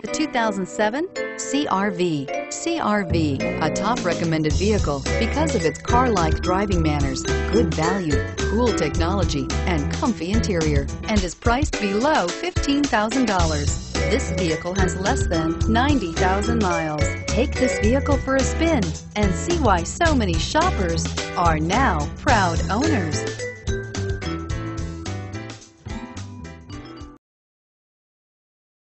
The 2007 CRV. CRV, a top recommended vehicle because of its car-like driving manners, good value, cool technology, and comfy interior, and is priced below $15,000. This vehicle has less than 90,000 miles. Take this vehicle for a spin and see why so many shoppers are now proud owners.